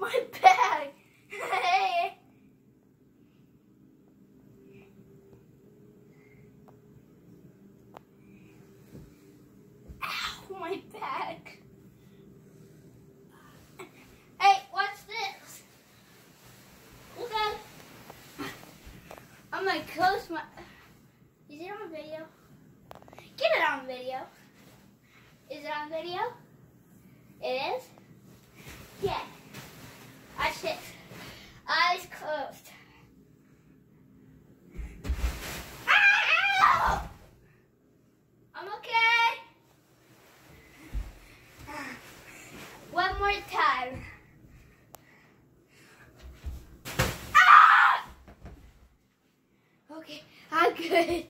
My bag! hey! Ow, my bag! Hey, what's this? Look at... I'm gonna close my... Is it on video? Get it on video. Is it on video? More time. Ah! Okay, I'm good.